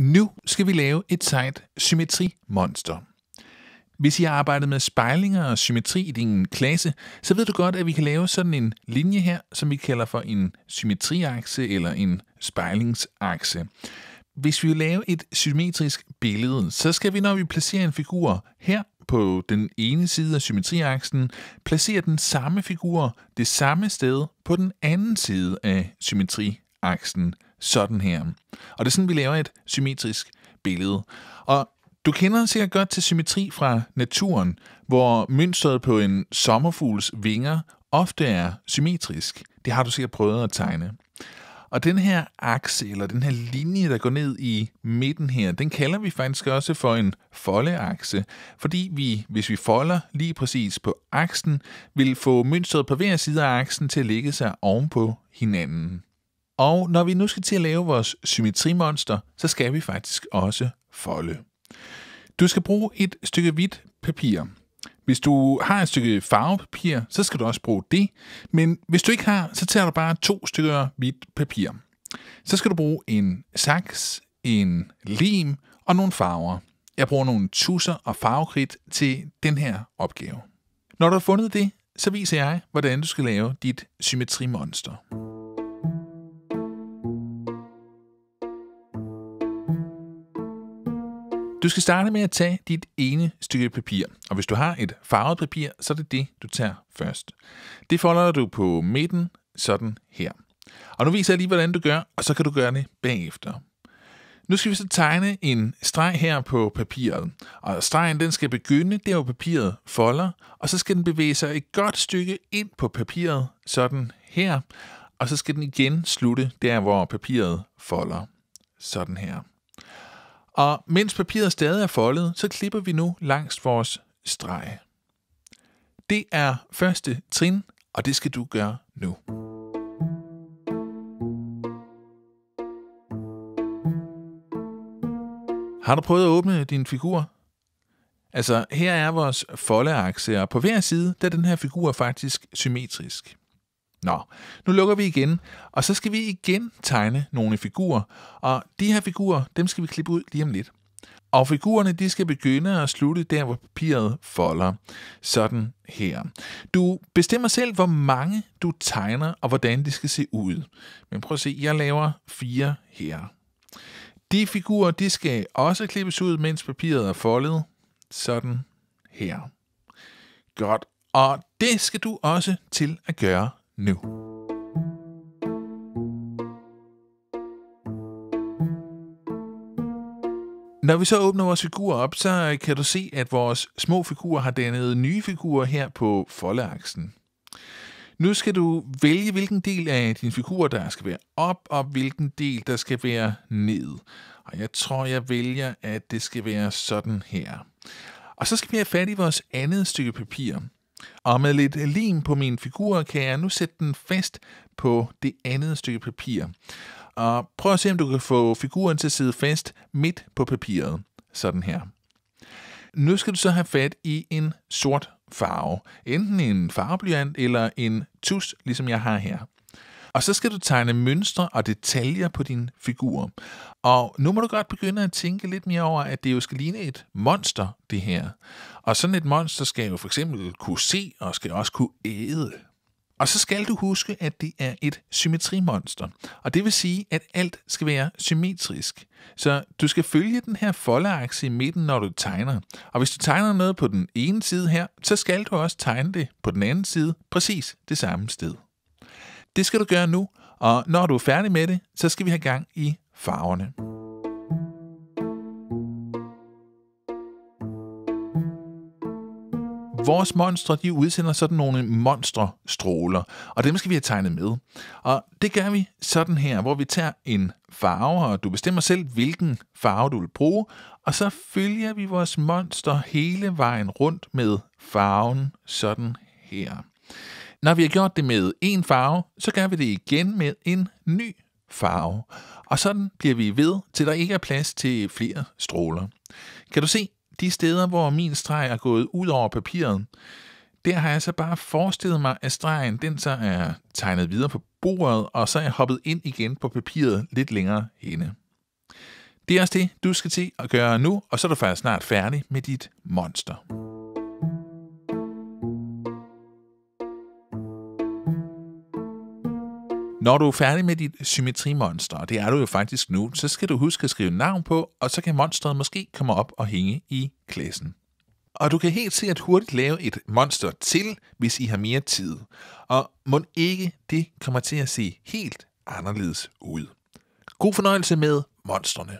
Nu skal vi lave et sejt symmetrimonster. Hvis I har arbejdet med spejlinger og symmetri i din klasse, så ved du godt, at vi kan lave sådan en linje her, som vi kalder for en symmetriakse eller en spejlingsakse. Hvis vi vil lave et symmetrisk billede, så skal vi, når vi placerer en figur her på den ene side af symmetriaksen, placere den samme figur det samme sted på den anden side af symmetriaksen sådan her. Og det er sådan, vi laver et symmetrisk billede. Og du kender sikkert godt til symmetri fra naturen, hvor mønstret på en sommerfugls vinger ofte er symmetrisk. Det har du sikkert prøvet at tegne. Og den her akse, eller den her linje, der går ned i midten her, den kalder vi faktisk også for en foldeakse, fordi vi, hvis vi folder lige præcis på aksen, vil få mønstret på hver side af aksen til at ligge sig ovenpå hinanden. Og når vi nu skal til at lave vores symmetrimonster, så skal vi faktisk også folde. Du skal bruge et stykke hvidt papir. Hvis du har et stykke farvepapir, så skal du også bruge det. Men hvis du ikke har, så tager du bare to stykker hvidt papir. Så skal du bruge en saks, en lim og nogle farver. Jeg bruger nogle tusser og farvekridt til den her opgave. Når du har fundet det, så viser jeg, hvordan du skal lave dit symmetrimonster. Du skal starte med at tage dit ene stykke papir, og hvis du har et farvet papir, så er det det, du tager først. Det folder du på midten, sådan her. Og nu viser jeg lige, hvordan du gør, og så kan du gøre det bagefter. Nu skal vi så tegne en streg her på papiret, og stregen den skal begynde der, hvor papiret folder, og så skal den bevæge sig et godt stykke ind på papiret, sådan her, og så skal den igen slutte der, hvor papiret folder, sådan her. Og mens papiret stadig er foldet, så klipper vi nu langs vores streg. Det er første trin, og det skal du gøre nu. Har du prøvet at åbne din figur? Altså, her er vores foldeakse, og på hver side, der er den her figur faktisk symmetrisk. Nå, nu lukker vi igen, og så skal vi igen tegne nogle figurer, og de her figurer, dem skal vi klippe ud lige om lidt. Og figurerne, de skal begynde at slutte der, hvor papiret folder. Sådan her. Du bestemmer selv, hvor mange du tegner, og hvordan de skal se ud. Men prøv at se, jeg laver fire her. De figurer, de skal også klippes ud, mens papiret er foldet. Sådan her. Godt. Og det skal du også til at gøre nu. Når vi så åbner vores figurer op, så kan du se, at vores små figurer har dannet nye figurer her på foldeaksen. Nu skal du vælge, hvilken del af din figur, der skal være op, og hvilken del, der skal være ned. Og jeg tror, jeg vælger, at det skal være sådan her. Og så skal vi have fat i vores andet stykke papir. Og med lidt lim på min figur kan jeg nu sætte den fast på det andet stykke papir. Og prøv at se, om du kan få figuren til at sidde fast midt på papiret. Sådan her. Nu skal du så have fat i en sort farve. Enten en farveblyant eller en tus, ligesom jeg har her. Og så skal du tegne mønstre og detaljer på din figur. Og nu må du godt begynde at tænke lidt mere over, at det jo skal ligne et monster, det her. Og sådan et monster skal jo for eksempel kunne se og skal også kunne æde. Og så skal du huske, at det er et symmetrimonster. Og det vil sige, at alt skal være symmetrisk. Så du skal følge den her foldeakse i midten, når du tegner. Og hvis du tegner noget på den ene side her, så skal du også tegne det på den anden side præcis det samme sted. Det skal du gøre nu, og når du er færdig med det, så skal vi have gang i farverne. Vores monstre, de udsender sådan nogle monsterstråler, og dem skal vi have tegnet med. Og det gør vi sådan her, hvor vi tager en farve, og du bestemmer selv, hvilken farve du vil bruge, og så følger vi vores monster hele vejen rundt med farven sådan her. Når vi har gjort det med en farve, så gør vi det igen med en ny farve. Og sådan bliver vi ved, til der ikke er plads til flere stråler. Kan du se, de steder, hvor min streg er gået ud over papiret, der har jeg så bare forestillet mig, at stregen den så er tegnet videre på bordet, og så er jeg hoppet ind igen på papiret lidt længere henne. Det er også det, du skal til at gøre nu, og så er du faktisk snart færdig med dit monster. Når du er færdig med dit symmetrimonster, og det er du jo faktisk nu, så skal du huske at skrive navn på, og så kan monstret måske komme op og hænge i klassen. Og du kan helt sikkert hurtigt lave et monster til, hvis I har mere tid. Og må ikke det kommer til at se helt anderledes ud. God fornøjelse med monstrene.